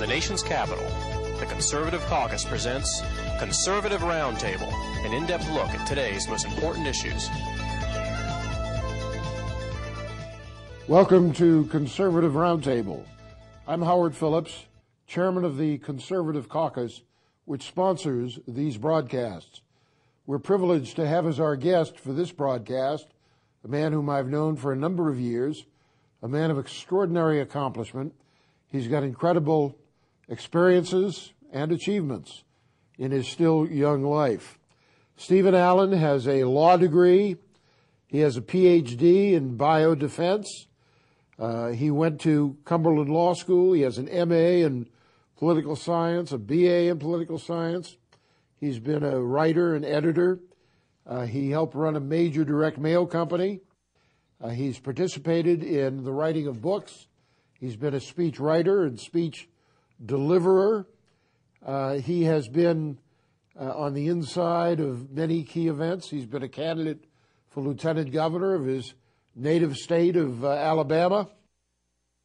The nation's capital, the Conservative Caucus presents Conservative Roundtable, an in depth look at today's most important issues. Welcome to Conservative Roundtable. I'm Howard Phillips, chairman of the Conservative Caucus, which sponsors these broadcasts. We're privileged to have as our guest for this broadcast a man whom I've known for a number of years, a man of extraordinary accomplishment. He's got incredible experiences and achievements in his still young life. Stephen Allen has a law degree. He has a PhD in biodefense. Uh, he went to Cumberland Law School. He has an MA in political science, a BA in political science. He's been a writer and editor. Uh, he helped run a major direct mail company. Uh, he's participated in the writing of books. He's been a speech writer and speech deliverer. Uh, he has been uh, on the inside of many key events. He's been a candidate for lieutenant governor of his native state of uh, Alabama.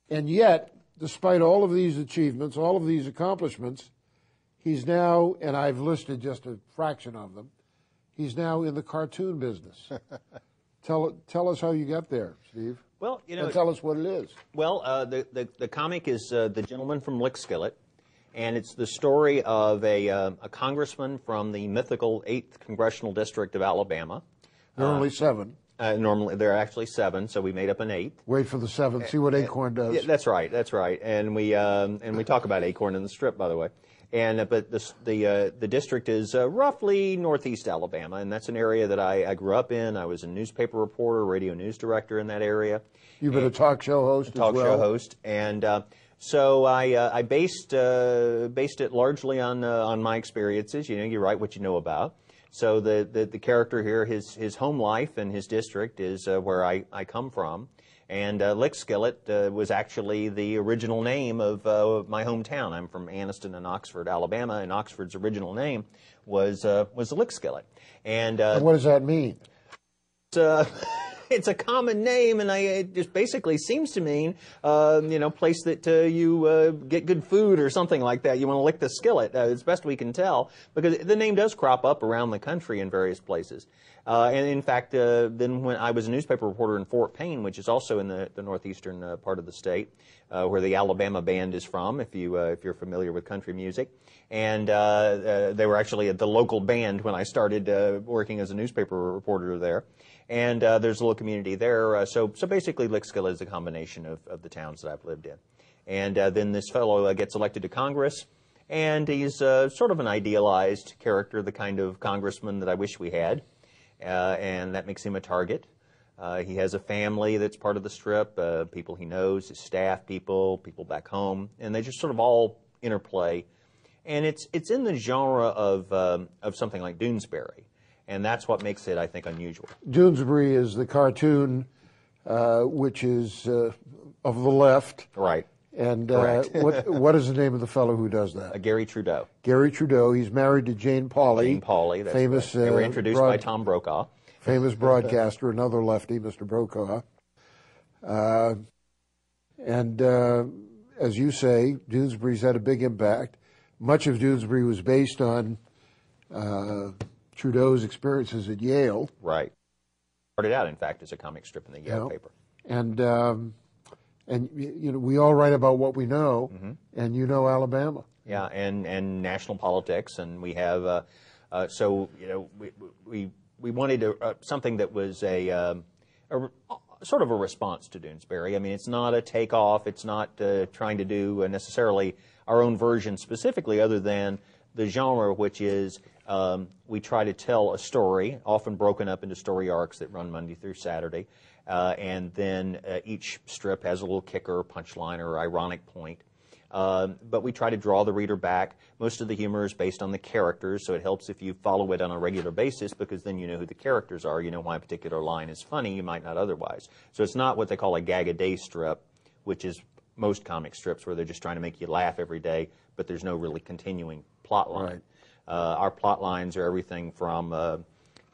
And yet, despite all of these achievements, all of these accomplishments, he's now, and I've listed just a fraction of them, he's now in the cartoon business. tell, tell us how you got there, Steve. Well, you know, and tell us what it is. Well, uh, the, the, the comic is uh, The Gentleman from Lickskillet, and it's the story of a, uh, a congressman from the mythical 8th Congressional District of Alabama. Are only seven. Uh, normally, there are actually seven, so we made up an eighth. Wait for the seventh. See what Acorn does. Yeah, that's right. That's right. And we um, and we talk about Acorn in the strip, by the way. And uh, but the the uh, the district is uh, roughly northeast Alabama, and that's an area that I, I, grew up in. I was a newspaper reporter, radio news director in that area. You've been and a talk show host. talk well. show host, and uh, so I uh, I based based it largely on on my experiences. You know, you write what you know about. So the, the, the, character here, his, his home life and his district is uh, where I, I come from. And uh, Lickskillet uh, was actually the original name of uh, my hometown. I'm from Anniston and Oxford, Alabama, and Oxford's original name was uh, was Lickskillet. And, uh, and what does that mean? it's a common name, and I, it just basically seems to mean, uh, you know, place that uh, you uh, get good food or something like that. You want to lick the skillet, uh, as best we can tell, because the name does crop up around the country in various places. Uh, and in fact, uh, then when I was a newspaper reporter in Fort Payne, which is also in the, the northeastern uh, part of the state, uh, where the Alabama band is from, if you uh, if you're familiar with country music, and uh, they were actually at the local band when I started working as a newspaper reporter there. And there's a little community there. so so basically, Lickskillet is a combination of, of the towns that I've lived in. And then this fellow gets elected to Congress and he's uh, sort of an idealized character, the kind of congressman that I wish we had and that makes him a target. Uh, he has a family that's part of the strip, uh, people he knows, his staff people, people back home, and they just sort of all interplay. And it's it's in the genre of um, of something like Doonesbury, and that's what makes it, I think, unusual. Doonesbury is the cartoon, uh, which is uh, of the left, right? And uh, what what is the name of the fellow who does that? Uh, Garry Trudeau. Gary Trudeau. He's married to Jane Pauley. Jane Pauley. That's famous. Right. They were uh, introduced broad, by Tom Brokaw. Famous broadcaster, another lefty, Mr. Brokaw. Uh, and uh, as you say, Doonesbury's had a big impact. Much of Doonesbury was based on uh, Trudeau's experiences at Yale. Right. Started out, in fact, as a comic strip in the Yale paper. And um, and you know we all write about what we know, mm-hmm. and you know Alabama. Yeah, and and national politics, and we have uh, uh, so you know we we we wanted a, uh, something that was a, um, a, sort of a response to Doonesbury. I mean, it's not a takeoff. It's not uh, trying to do necessarily our own version specifically, other than the genre, which is um, we try to tell a story, often broken up into story arcs that run Monday through Saturday. Uh, and then uh, each strip has a little kicker, punchline, or ironic point. Um, but we try to draw the reader back. Most of the humor is based on the characters, so it helps if you follow it on a regular basis because then you know who the characters are. You know why a particular line is funny, you might not otherwise. So it's not what they call a gag a day strip, which is most comic strips where they're just trying to make you laugh every day, but there's no really continuing plot line. Right. Uh, our plot lines are everything from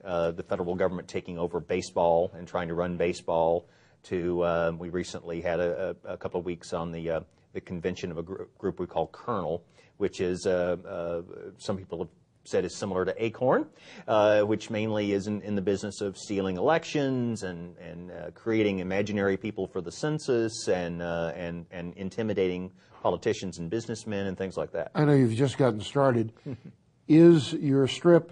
uh, the federal government taking over baseball and trying to run baseball to uh, we recently had a, a, couple of weeks on the uh, the convention of a gr- group we call Kernel, which is uh, uh, some people have said is similar to Acorn, uh, which mainly is in, in, the business of stealing elections and, and creating imaginary people for the census and, and, and intimidating politicians and businessmen and things like that. I know you've just gotten started. is your strip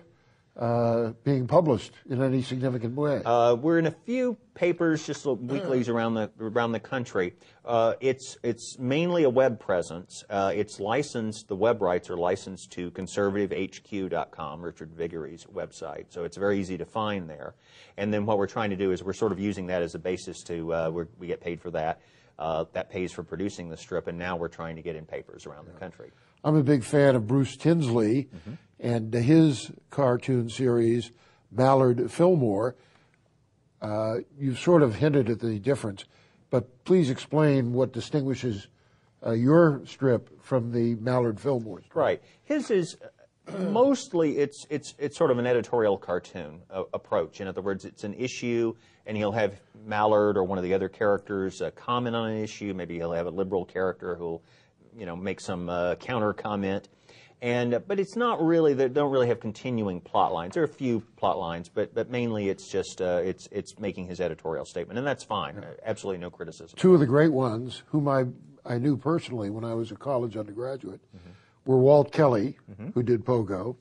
uh, being published in any significant way? Uh, we're in a few papers, just weeklies around the around the country. Uh, it's it's mainly a web presence. Uh, it's licensed. The web rights are licensed to conservativehq.com, Richard Viguerie's website. So it's very easy to find there. And then what we're trying to do is we're sort of using that as a basis to uh, we get paid for that. Uh, that pays for producing the strip, and now we're trying to get in papers around the country. I'm a big fan of Bruce Tinsley mm-hmm. and his cartoon series, Mallard Fillmore. Uh, you've sort of hinted at the difference, but please explain what distinguishes uh, your strip from the Mallard Fillmore. Strip. Right. His is mostly it's it's it's sort of an editorial cartoon uh, approach. In other words, it's an issue, and he'll have Mallard or one of the other characters uh, comment on an issue. Maybe he'll have a liberal character who'll you know, make some uh, counter comment. And, uh, but it's not really, they don't really have continuing plot lines. There are a few plot lines, but, but mainly it's just, uh, it's, it's making his editorial statement, and that's fine. Yeah. Absolutely no criticism. Two of the great ones, whom I, I knew personally when I was a college undergraduate, mm-hmm. Were Walt Kelly, mm-hmm. who did Pogo,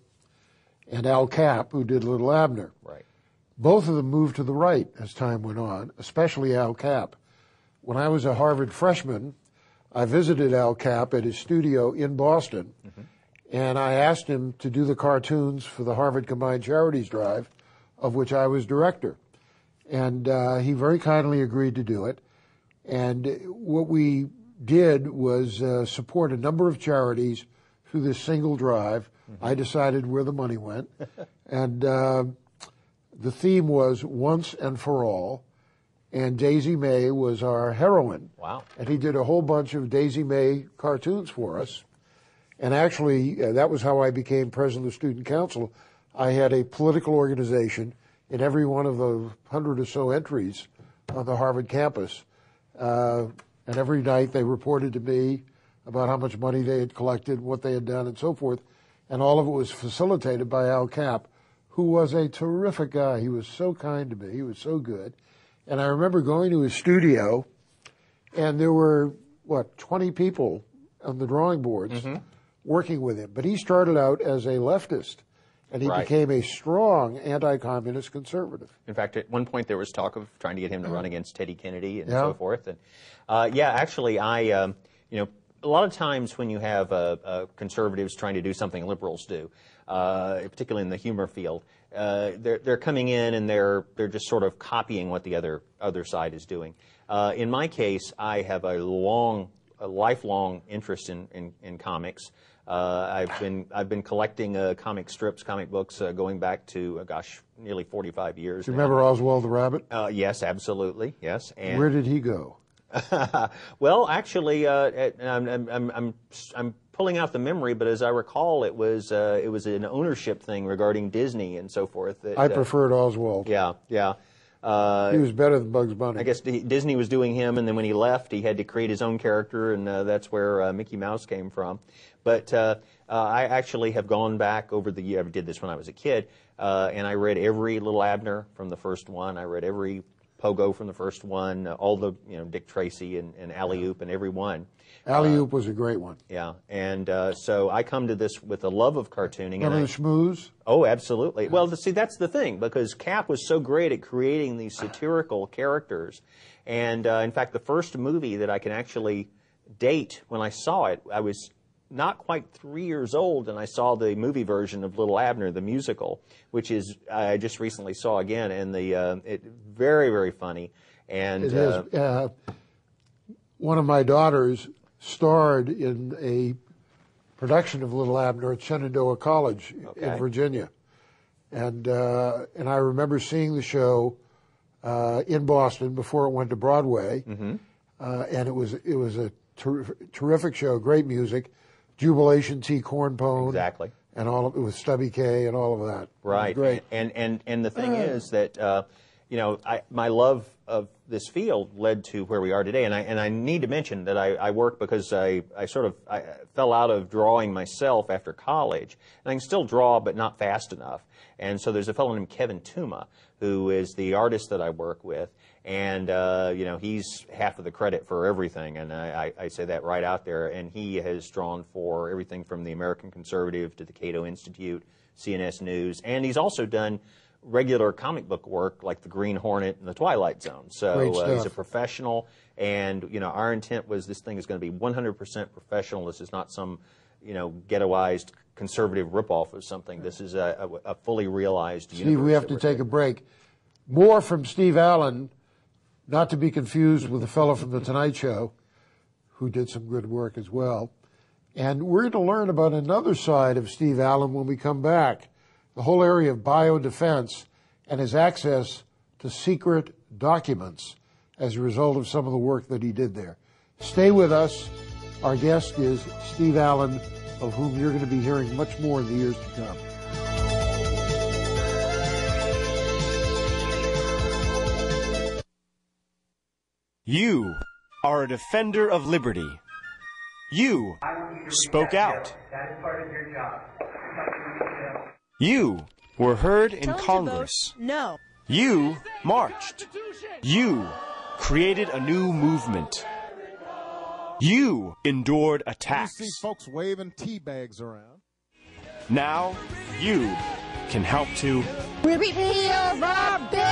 and Al Capp, who did Little Abner. Right. Both of them moved to the right as time went on, especially Al Capp. When I was a Harvard freshman, I visited Al Capp at his studio in Boston, mm-hmm. and I asked him to do the cartoons for the Harvard Combined Charities Drive, of which I was director. And uh, he very kindly agreed to do it. And what we did was uh, support a number of charities through this single drive. Mm-hmm. I decided where the money went. and uh, the theme was once and for all and Daisy Mae was our heroine. Wow. And he did a whole bunch of Daisy Mae cartoons for us. And actually, uh, that was how I became president of the Student Council. I had a political organization in every one of the hundred or so entries on the Harvard campus. Uh, and every night they reported to me about how much money they had collected, what they had done, and so forth. And all of it was facilitated by Al Capp, who was a terrific guy. He was so kind to me. He was so good. And I remember going to his studio, and there were, what, 20 people on the drawing boards mm-hmm. working with him. But he started out as a leftist, and he right. became a strong anti communist conservative. In fact, at one point there was talk of trying to get him to run against Teddy Kennedy and yeah. so forth. And uh, yeah, actually, I, um, you know, a lot of times when you have uh, uh, conservatives trying to do something liberals do, uh, particularly in the humor field, uh, they're, they're coming in and they're, they're just sort of copying what the other, other side is doing. Uh, in my case, I have a long, a lifelong interest in, in, in comics. Uh, I've been I've been collecting uh, comic strips, comic books, uh, going back to uh, gosh, nearly 45 years. Do you now. remember Oswald the Rabbit? Uh, yes, absolutely. Yes. And Where did he go? well, actually, uh, I'm, I'm, I'm, I'm pulling out the memory, but as I recall, it was uh, it was an ownership thing regarding Disney and so forth. That, I uh, preferred Oswald. Yeah, yeah. Uh, he was better than Bugs Bunny. I guess Disney was doing him, and then when he left, he had to create his own character, and uh, that's where uh, Mickey Mouse came from. But uh, I actually have gone back over the year. I did this when I was a kid, and I read every Little Abner from the first one. I read every Pogo from the first one, all the you know Dick Tracy and, and Alley Oop and every one. Alley Oop uh, was a great one. Yeah, and uh, so I come to this with a love of cartooning. Remember and the Shmoos? Oh, absolutely. Yeah. Well, see, that's the thing because Capp was so great at creating these satirical characters, and uh, in fact, the first movie that I can actually date when I saw it, I was not quite three years old, and I saw the movie version of Little Abner, the musical, which is I just recently saw again, and the uh, it very very funny. And it is. Uh, uh, one of my daughters starred in a production of Little Abner at Shenandoah College okay. in Virginia, and uh, and I remember seeing the show uh, in Boston before it went to Broadway, mm-hmm. uh, and it was it was a ter- terrific show, great music, Jubilation T. Cornpone, exactly, and all of it with Stubby Kaye and all of that. Right, great. And and and the thing is that uh, you know, I, my love of this field led to where we are today. And I, and I need to mention that I, I work because I, I sort of I fell out of drawing myself after college. And I can still draw, but not fast enough. And so there's a fellow named Kevin Tuma, who is the artist that I work with. And, uh, you know, he's half of the credit for everything. And I, I say that right out there. And he has drawn for everything from the American Conservative to the Cato Institute, CNS News. And he's also done regular comic book work like the Green Hornet and the Twilight Zone. So uh, he's a professional, and you know our intent was this thing is going to be 100% professional. This is not some you know ghettoized conservative ripoff of something. This is a, a, a fully realized. Steve, we have to take a break. More from Steve Allen, not to be confused with the fellow from the Tonight Show, who did some good work as well. And we're going to learn about another side of Steve Allen when we come back the whole area of biodefense and his access to secret documents as a result of some of the work that he did there. Stay with us. Our guest is Steve Allen, of whom you're going to be hearing much more in the years to come. You are a defender of liberty. You spoke out. That is part of your job. You were heard in Congress. No. You marched. You created a new movement. You endured attacks. You see folks waving tea bags around. Now you can help to repeal the bill.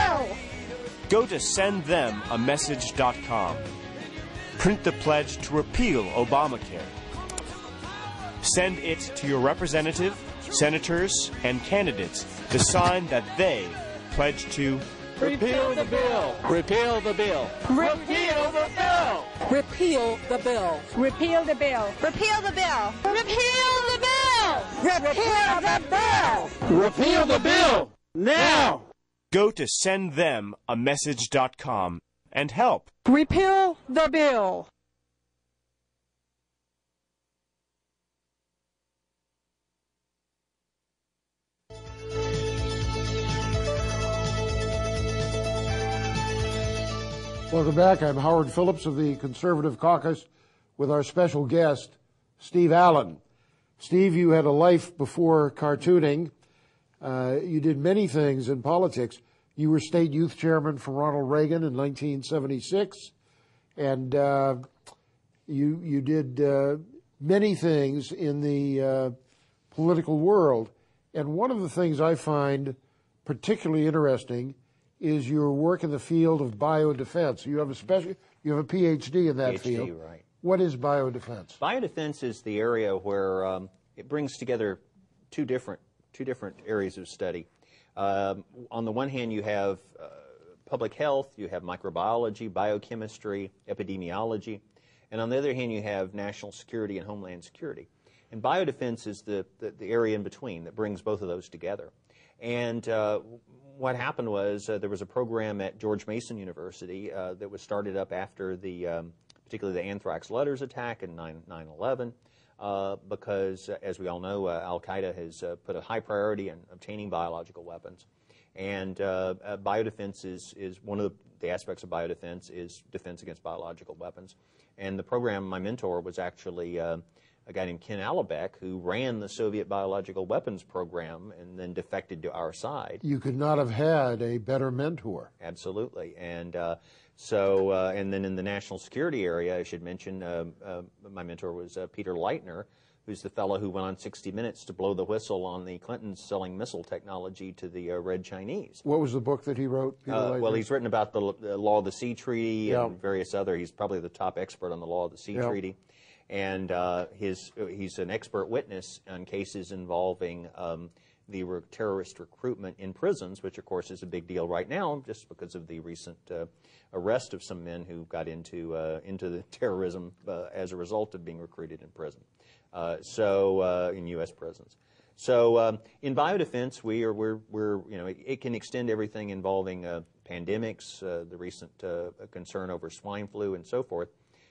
Go to sendthemamessage.com. Print the pledge to repeal Obamacare. Send it to your representative senators, and candidates to sign that they pledge to repeal the bill. Repeal the bill. Repeal the bill. Repeal the bill. Repeal the bill. Repeal the bill. Repeal the bill. Repeal the bill. Repeal the bill. Now. Go to sendthemamessage.com and help. Repeal the bill. Welcome back. I'm Howard Phillips of the Conservative Caucus with our special guest, Steve Allen. Steve, you had a life before cartooning. Uh, you did many things in politics. You were state youth chairman for Ronald Reagan in 1976, and uh, you you did uh, many things in the uh, political world. And one of the things I find particularly interesting is your work in the field of biodefense. You have a special, you have a PhD in that PhD, field. right. What is biodefense? Biodefense is the area where um, it brings together two different two different areas of study. Um, on the one hand, you have uh, public health, you have microbiology, biochemistry, epidemiology, and on the other hand, you have national security and homeland security. And biodefense is the, the, the area in between that brings both of those together. And uh, what happened was uh, there was a program at George Mason University uh, that was started up after the, um, particularly the anthrax letters attack in 9 11, uh, because, uh, as we all know, uh, Al Qaeda has uh, put a high priority on obtaining biological weapons. And biodefense is, is one of the, aspects of biodefense is defense against biological weapons. And the program, my mentor was actually a guy named Ken Alibek who ran the Soviet biological weapons program and then defected to our side. You could not have had a better mentor. Absolutely. And uh, so, uh, and then in the national security area, I should mention uh, uh my mentor was uh, Peter Leitner, who's the fellow who went on 60 Minutes to blow the whistle on the Clintons selling missile technology to the uh, Red Chinese. What was the book that he wrote? well, he's written about the, the, Law of the Sea Treaty yeah. and various other. He's probably the top expert on the Law of the Sea yeah. Treaty and uh, his, he's an expert witness on cases involving um, the re- terrorist recruitment in prisons, which of course is a big deal right now, just because of the recent uh, arrest of some men who got into uh, into the terrorism uh, as a result of being recruited in prison. Uh, so uh, in U.S. prisons. So um, in biodefense, we are we're, we're you know it, it can extend everything involving pandemics, the recent concern over swine flu, and so forth.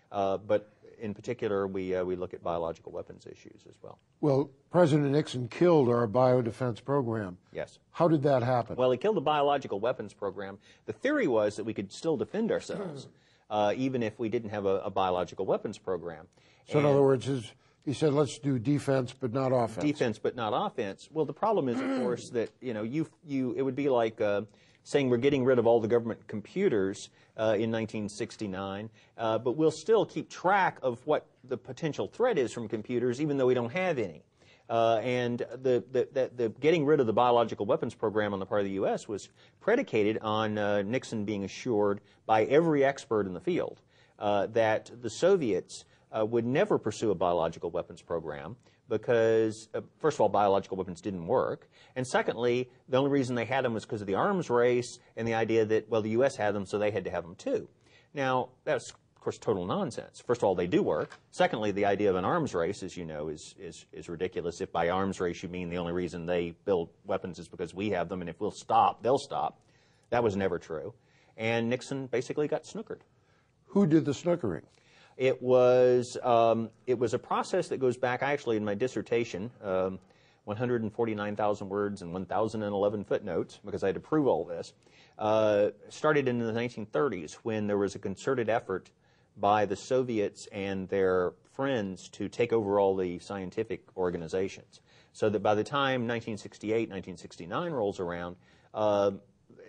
but in particular, we, uh, we look at biological weapons issues as well. Well, President Nixon killed our biodefense program. Yes. How did that happen? Well, he killed the biological weapons program. The theory was that we could still defend ourselves, uh, even if we didn't have a, a biological weapons program. so, in other words, his, he said, let's do defense but not offense. defense but not offense. Well, the problem is, of course, that you know you you it would be like uh, saying we're getting rid of all the government computers uh, in 1969, uh, but we'll still keep track of what the potential threat is from computers, even though we don't have any. Uh, and the, the, the, the getting rid of the biological weapons program on the part of the U.S. was predicated on uh, Nixon being assured by every expert in the field uh, that the Soviets uh, would never pursue a biological weapons program because, uh, first of all, biological weapons didn't work. And secondly, the only reason they had them was because of the arms race and the idea that, well, the U.S. had them, so they had to have them too. Now, that's, of course, total nonsense. First of all, they do work. Secondly, the idea of an arms race, as you know, is, is, is ridiculous. If by arms race you mean the only reason they build weapons is because we have them, and if we'll stop, they'll stop. That was never true. And Nixon basically got snookered. Who did the snookering? It was um, it was a process that goes back actually in my dissertation, um, 149,000 words and 1,011 footnotes because I had to prove all this. Uh, started in the 1930s when there was a concerted effort by the Soviets and their friends to take over all the scientific organizations. So that by the time 1968, 1969 rolls around, uh,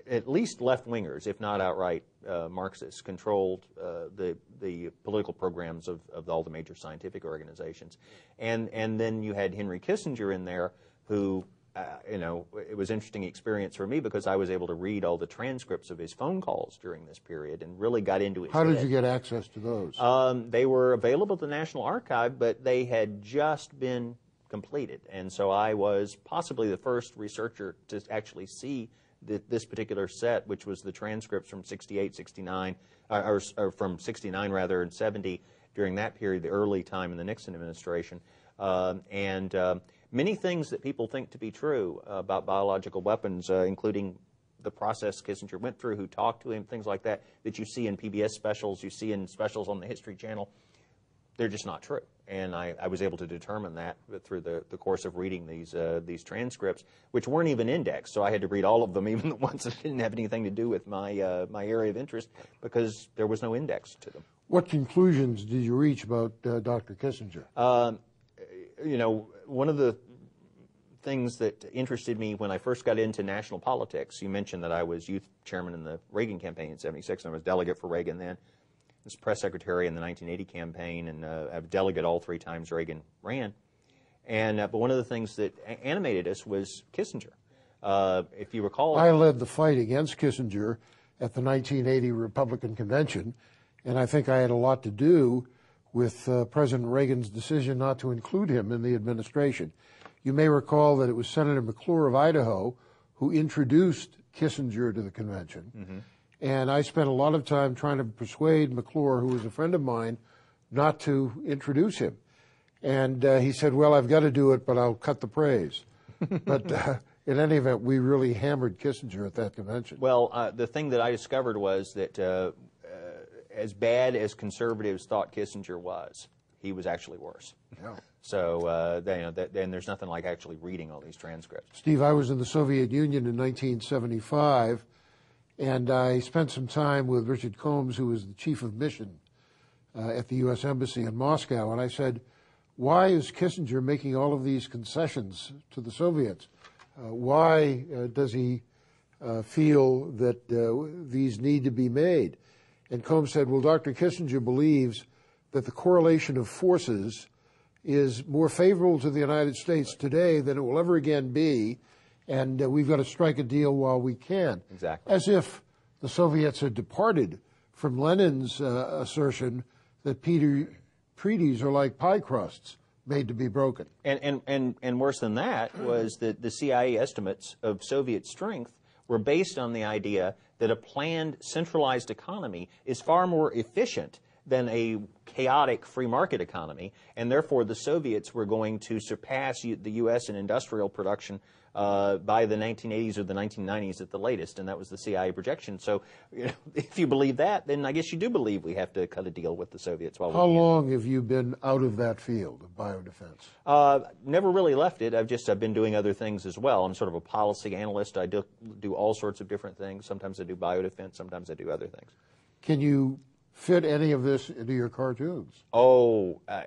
at least left wingers, if not outright uh, Marxists, controlled uh, the the political programs of, of all the major scientific organizations, and and then you had Henry Kissinger in there, who uh, you know it was interesting experience for me because I was able to read all the transcripts of his phone calls during this period and really got into it. How did you get access to those? Um, they were available at the National Archive, but they had just been completed. And so I was possibly the first researcher to actually see th- this particular set, which was the transcripts from 68, 69, uh, or, or from 69 rather, and 70 during that period, the early time in the Nixon administration. Um, and um many things that people think to be true about biological weapons, uh, including the process Kissinger went through, who talked to him, things like that, that you see in PBS specials, you see in specials on the History Channel, they're just not true. And I, I was able to determine that through the, the course of reading these uh, these transcripts, which weren't even indexed. So I had to read all of them, even the ones that didn't have anything to do with my uh, my area of interest, because there was no index to them. what conclusions did you reach about uh, Dr. Kissinger? Um, you know, one of the things that interested me when I first got into national politics, you mentioned that I was youth chairman in the Reagan campaign in 76, and I was delegate for Reagan then. Was press secretary in the 1980 campaign, and uh, was delegate all three times Reagan ran. And, uh, but one of the things that a- animated us was Kissinger. Uh, if you recall, I led the fight against Kissinger at the 1980 Republican convention, and I think I had a lot to do with uh, President Reagan's decision not to include him in the administration. You may recall that it was Senator McClure of Idaho who introduced Kissinger to the convention. And I spent a lot of time trying to persuade McClure, who was a friend of mine, not to introduce him. And uh, he said, Well, I've got to do it, but I'll cut the praise. but uh, in any event, we really hammered Kissinger at that convention. Well, uh, the thing that I discovered was that uh, uh, as bad as conservatives thought Kissinger was, he was actually worse. Yeah. So uh, then, you know, that, then there's nothing like actually reading all these transcripts. Steve, I was in the Soviet Union in 1975, and I spent some time with Richard Combs, who was the chief of mission uh, at the U.S. Embassy in Moscow. And I said, Why is Kissinger making all of these concessions to the Soviets? Uh, why uh, does he uh, feel that uh, these need to be made? And Combs said, Well, Dr. Kissinger believes that the correlation of forces is more favorable to the United States today than it will ever again be, and uh, we've got to strike a deal while we can. Exactly. As if the Soviets had departed from Lenin's uh, assertion that Peter treaties are like pie crusts made to be broken. And, and, and, and worse than that was that the CIA estimates of Soviet strength were based on the idea that a planned centralized economy is far more efficient than a chaotic free market economy, and therefore the Soviets were going to surpass U- the U.S. in industrial production uh, by the 1980s or the 1990s at the latest, and that was the CIA projection. So, you know, if you believe that, then I guess you do believe we have to cut a deal with the Soviets. While How long have you been out of that field of biodefense? Uh, never really left it. I've just I've been doing other things as well. I'm sort of a policy analyst. I do do all sorts of different things. Sometimes I do biodefense. Sometimes I do other things. Can you fit any of this into your cartoons? Oh, uh,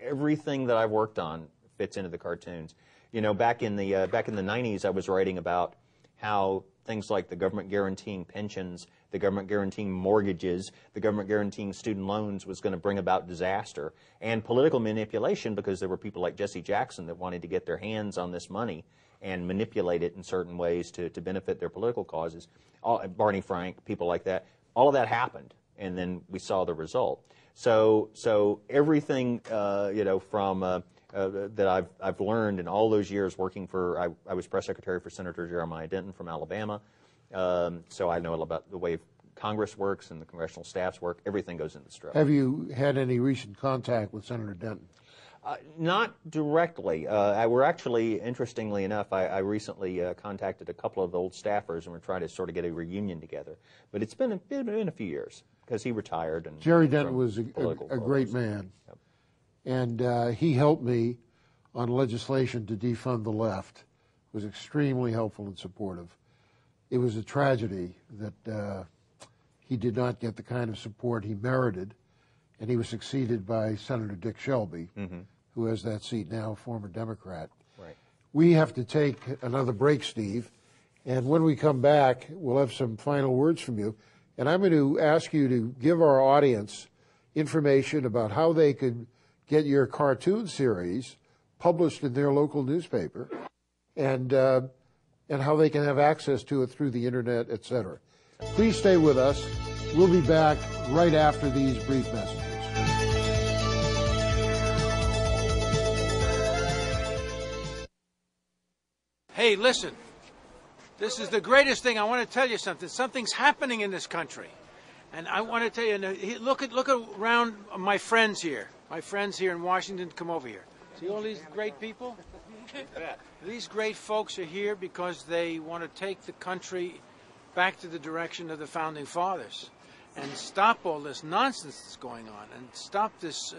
everything that I've worked on fits into the cartoons. You know, back in the uh, back in the 90s, I was writing about how things like the government guaranteeing pensions, the government guaranteeing mortgages, the government guaranteeing student loans was going to bring about disaster and political manipulation because there were people like Jesse Jackson that wanted to get their hands on this money and manipulate it in certain ways to, to benefit their political causes. All, Barney Frank, people like that. All of that happened, and then we saw the result. So, so everything, uh, you know, from uh, uh, that I've, I've learned in all those years working for, I, I was press secretary for Senator Jeremiah Denton from Alabama. Um, so I know about the way Congress works and the congressional staffs work. Everything goes into the strip. Have you had any recent contact with Senator Denton? Uh, not directly. Uh, I, we're actually, interestingly enough, I, I recently uh, contacted a couple of old staffers and we're trying to sort of get a reunion together. But it's been a, been, been a few years because he retired. And Jerry Denton was a, a, a great man, Yep. and uh, he helped me on legislation to defund the left. Was extremely helpful and supportive. It was a tragedy that uh, he did not get the kind of support he merited, and he was succeeded by Senator Dick Shelby, who has that seat now, former Democrat. Right. We have to take another break, Steve. And when we come back, we'll have some final words from you. And I'm going to ask you to give our audience information about how they could get your cartoon series published in their local newspaper and, uh, and how they can have access to it through the internet, etc. Please stay with us. We'll be back right after these brief messages. Hey, listen. This is the greatest thing. I want to tell you something. Something's happening in this country. And I want to tell you, and, look at look around my friends here. My friends here in Washington, come over here. See all these great people? These great folks are here because they want to take the country back to the direction of the founding fathers and stop all this nonsense that's going on and stop this, uh,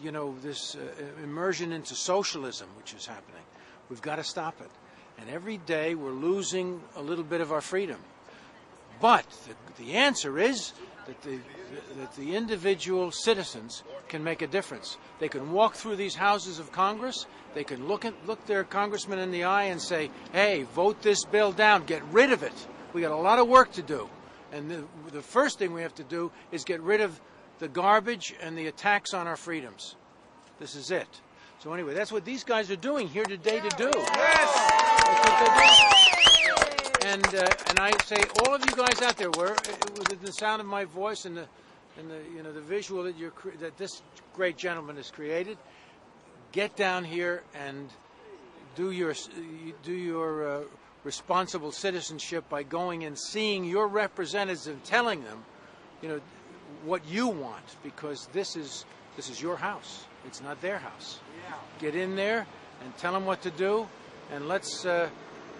you know, this uh, immersion into socialism which is happening. We've got to stop it. And every day we're losing a little bit of our freedom. But the, the answer is that the, that the individual citizens can make a difference. They can walk through these houses of Congress. They can look at, look their congressman in the eye and say, "Hey, vote this bill down. Get rid of it. We got a lot of work to do." And the, the first thing we have to do is get rid of the garbage and the attacks on our freedoms. This is it. So anyway, that's what these guys are doing here today to do. Doing. And uh, and I say, all of you guys out there, where within the sound of my voice and the and the you know the visual that you're cre- that this great gentleman has created, get down here and do your do your uh, responsible citizenship by going and seeing your representatives and telling them, you know, what you want because this is this is your house. It's not their house. Get in there and tell them what to do, and let's uh,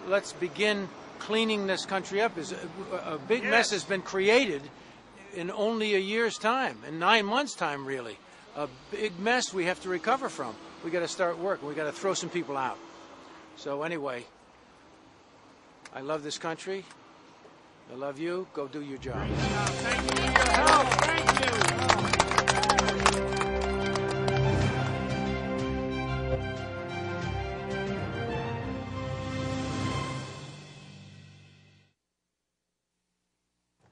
let's begin cleaning this country up. Is a, a big mess has been created in only a year's time, in nine months' time, really. A big mess we have to recover from. We got to start work. We got to throw some people out. So anyway, I love this country. I love you. Go do your job.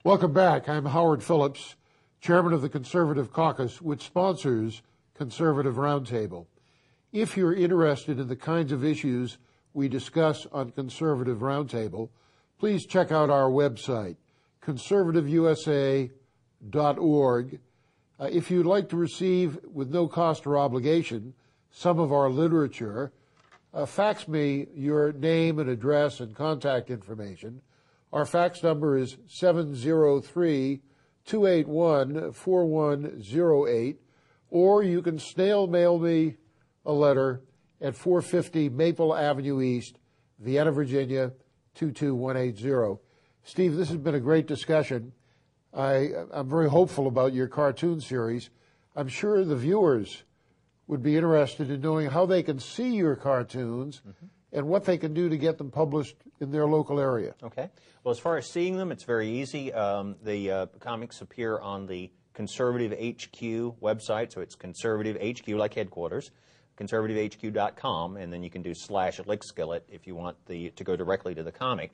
Welcome back. I'm Howard Phillips, chairman of the Conservative Caucus, which sponsors Conservative Roundtable. If you're interested in the kinds of issues we discuss on Conservative Roundtable, please check out our website, conservativeusa.org. Uh, if you'd like to receive, with no cost or obligation, some of our literature, uh, fax me your name and address and contact information. Our fax number is 703 281 4108, or you can snail mail me a letter at 450 Maple Avenue East, Vienna, Virginia 22180. Steve, this has been a great discussion. I, I'm very hopeful about your cartoon series. I'm sure the viewers would be interested in knowing how they can see your cartoons mm-hmm. And what they can do to get them published in their local area. Okay. Well, as far as seeing them, it's very easy. Um, the uh, comics appear on the Conservative HQ website, so it's Conservative HQ, like headquarters, conservativehq.com, and then you can do slash lickskillet if you want the to go directly to the comic,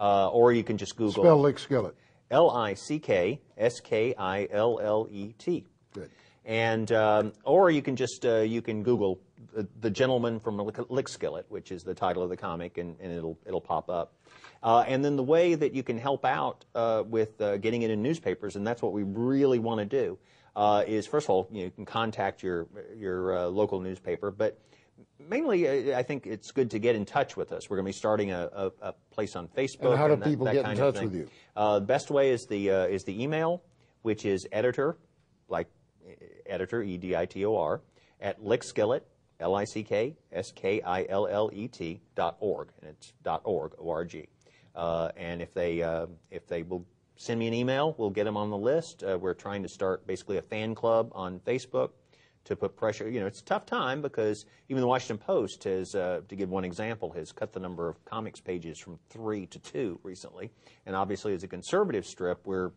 uh, or you can just Google Spell Lick Skillet. L I C K S K I L L E T. Good. And um, or you can just uh, you can Google the, the gentleman from Lick, Lickskillet, which is the title of the comic, and, and it'll it'll pop up. Uh, and then the way that you can help out uh, with uh, getting it in newspapers, and that's what we really want to do, uh, is first of all you, know, you can contact your your uh, local newspaper, but mainly uh, I think it's good to get in touch with us. We're going to be starting a, a, a place on Facebook. And how do that- people that get in touch with you? Uh, the best way is the uh, is the email, which is editor, like editor E D I T O R, at lickskillet L I C K S K I L L E T dot org, and it's dot org O R G. Uh, and if they uh, if they will send me an email, we'll get them on the list. Uh, we're trying to start basically a fan club on Facebook to put pressure. You know, it's a tough time because even the Washington Post has, uh, to give one example, has cut the number of comics pages from three to two recently. And obviously, as a conservative strip, we're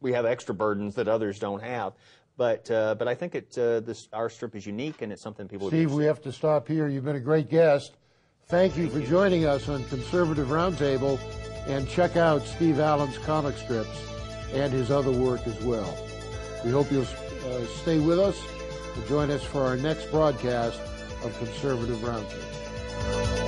we have extra burdens that others don't have. But uh, but I think it uh, this our strip is unique and it's something people. Steve, we have to stop here. You've been a great guest. Thank you for joining us on Conservative Roundtable, and check out Steve Allen's comic strips and his other work as well. We hope you'll uh, stay with us and join us for our next broadcast of Conservative Roundtable.